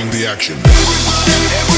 bring the action.